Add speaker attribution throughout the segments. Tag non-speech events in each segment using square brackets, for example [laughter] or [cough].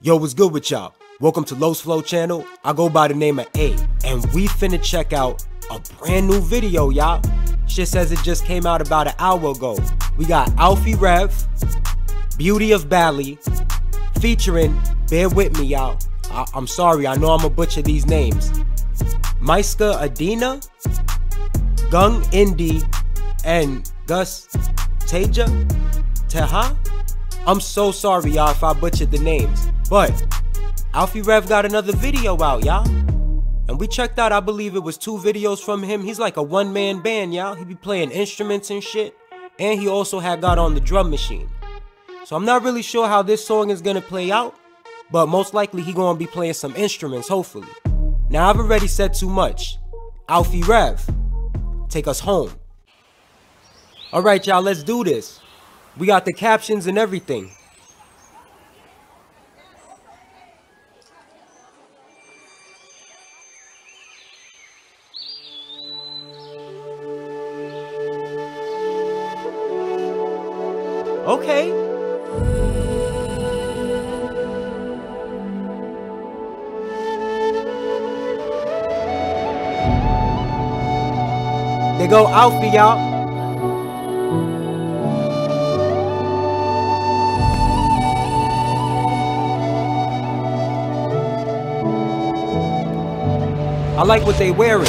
Speaker 1: Yo, what's good with y'all? Welcome to Los Flo channel. I go by the name of A, and we finna check out a brand new video, y'all. Shit says it just came out about an hour ago. We got Alffy Rev, Beauty of Bali, featuring, bear with me, y'all. I- am sorry, I know I'm a butcher these names. Meiska Adina, Gung Indi, and Gus Teja? Teha? I'm so sorry, y'all, if I butchered the names. But Alffy Rev got another video out, y'all. And we checked out, I believe it was two videos from him. He's like a one-man band, y'all. He be playing instruments and shit. And he also had got on the drum machine. So I'm not really sure how this song is gonna play out. But most likely he gonna be playing some instruments, hopefully. Now I've already said too much. Alffy Rev, take us home. Alright y'all, let's do this. We got the captions and everything. Okay. They go Alffy, y'all. I like what they wearing.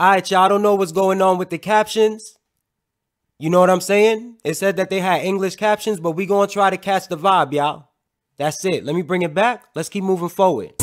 Speaker 1: Alright, y'all don't know what's going on with the captions. You know what I'm saying? It said that they had English captions, but we gonna try to catch the vibe, y'all. That's it. Let me bring it back. Let's keep moving forward.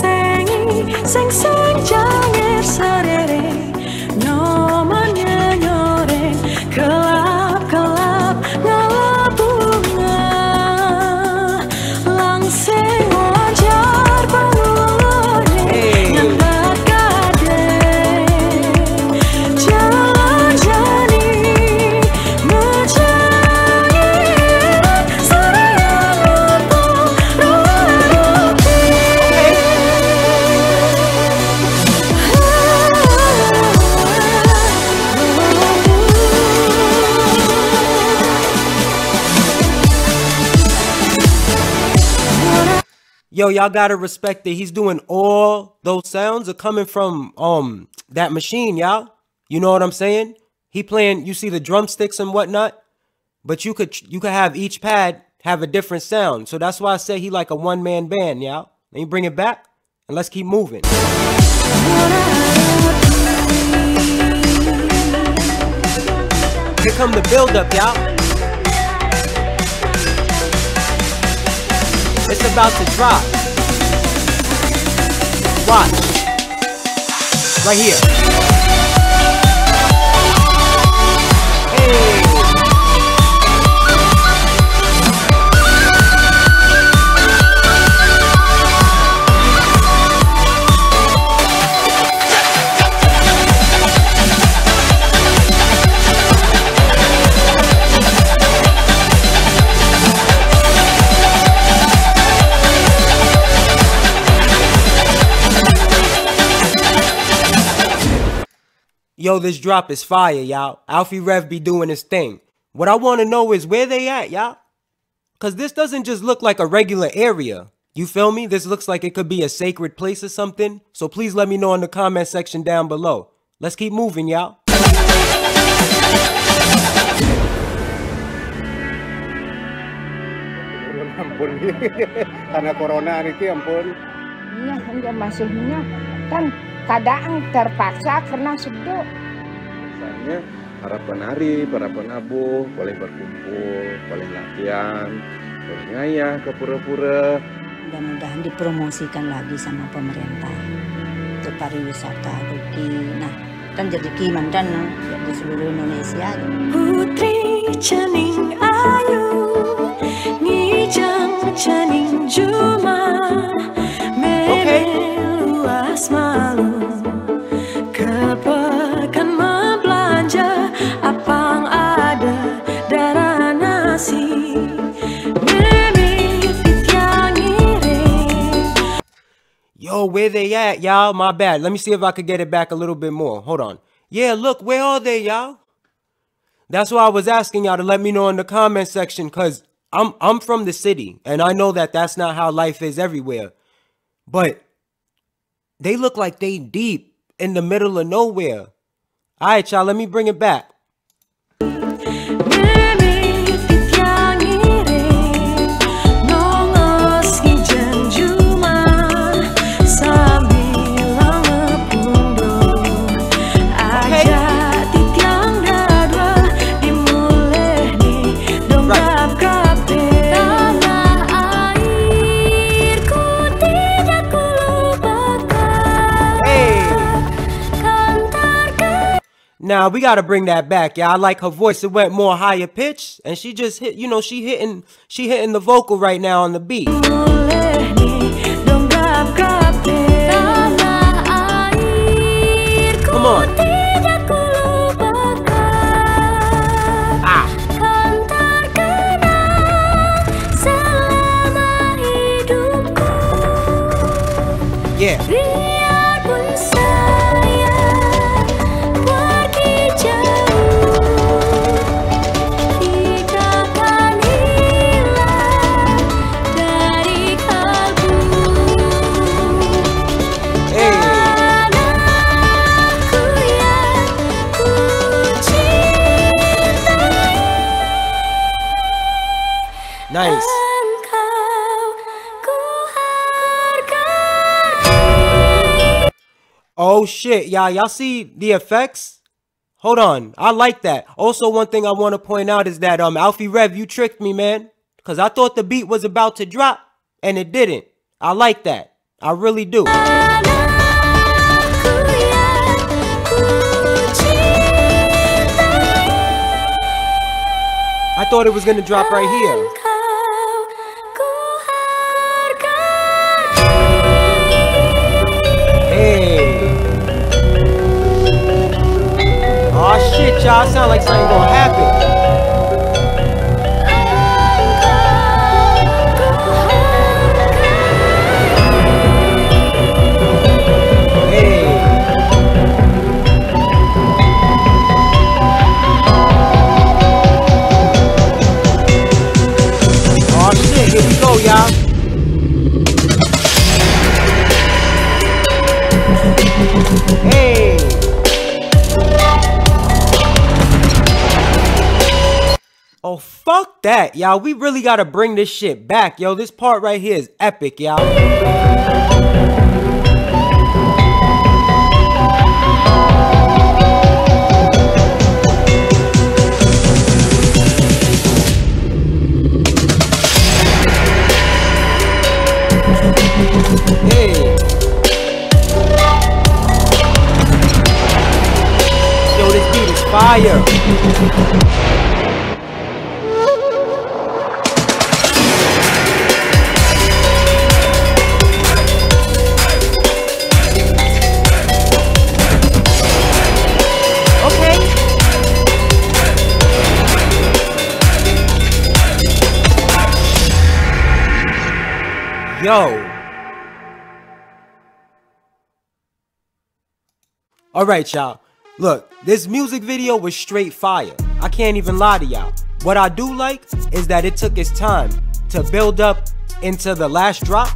Speaker 1: Yo, y'all gotta respect that he's doing all those sounds are coming from um that machine, y'all. You know what I'm saying? He playing, you see the drumsticks and whatnot, but you could you could have each pad have a different sound. So that's why I say he like a one-man band, y'all. Let me bring it back and let's keep moving. Here come the build-up, y'all. It's about to drop. Watch. Right here. Yo, this drop is fire, y'all. Alffy Rev be doing his thing. What I want to know is where they at, y'all? Because this doesn't just look like a regular area. You feel me? This looks like it could be a sacred place or something. So please let me know in the comment section down below. Let's keep moving, y'all.
Speaker 2: ampun [laughs] karena corona ini ampun
Speaker 3: iya hanya masihnya kan kadang terpaksa karena seduk.
Speaker 2: Misalnya para penari, para penabuh boleh berkumpul, boleh latihan, boleh ngayah ke pura-pura.
Speaker 4: Mudah-mudahan dipromosikan lagi sama pemerintah untuk pariwisata Ruki. Nah, kan jadi Kimandan ya, di seluruh Indonesia.
Speaker 5: Putri Cening Ayu
Speaker 1: Yo, where they at, y'all? My bad. Let me see if I could get it back a little bit more. Hold on. Yeah, look, where are they, y'all? That's why I was asking y'all to let me know in the comment section, cause I'm I'm from the city, and I know that that's not how life is everywhere. But they look like they deep in the middle of nowhere. All right, y'all. Let me bring it back. Now we gotta bring that back, yeah. I like her voice. It went more higher pitch, and she just hit. You know, she hitting, she hitting the vocal right now on the beat. Nice. Oh shit, y'all. Y'all see the effects? Hold on. I like that. Also, one thing I want to point out is that um Alffy Rev, you tricked me, man. Cause I thought the beat was about to drop, and it didn't. I like that. I really do. I thought it was gonna drop right here. Y'all. Sound like something gonna happen. That, y'all. We really gotta bring this shit back, yo. This part right here is epic, y'all. Hey. Yo, this beat is fire. Yo. All right, y'all. Look, this music video was straight fire. I can't even lie to y'all. What I do like is that it took its time to build up into the last drop,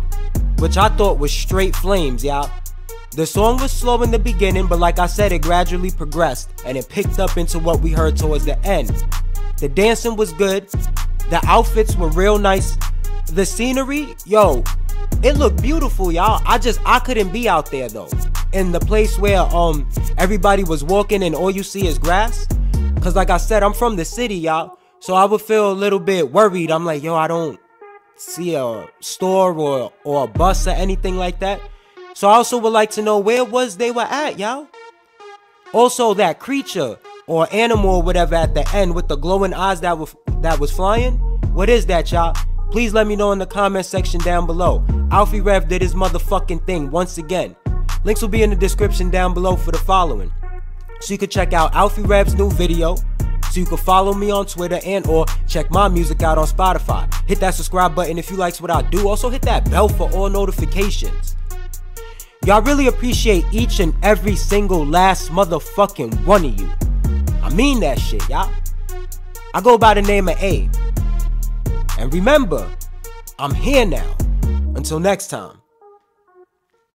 Speaker 1: which I thought was straight flames, y'all. The song was slow in the beginning, but like I said, it gradually progressed and it picked up into what we heard towards the end. The dancing was good, the outfits were real nice, the scenery, yo, it looked beautiful, y'all. I just I couldn't be out there though. In the place where um everybody was walking and all you see is grass. Cause like I said, I'm from the city, y'all. So I would feel a little bit worried. I'm like, yo, I don't see a store or or a bus or anything like that. So I also would like to know where was they were at, y'all. Also, that creature or animal or whatever at the end with the glowing eyes that was that was flying. What is that, y'all? Please let me know in the comment section down below. Alffy Rev did his motherfucking thing once again. Links will be in the description down below for the following. So you can check out Alffy Rev's new video. So you can follow me on Twitter and or check my music out on Spotify. Hit that subscribe button if you likes what I do. Also hit that bell for all notifications. Y'all really appreciate each and every single last motherfucking one of you. I mean that shit, y'all. I go by the name of Abe. And remember, I'm here now. Until next time.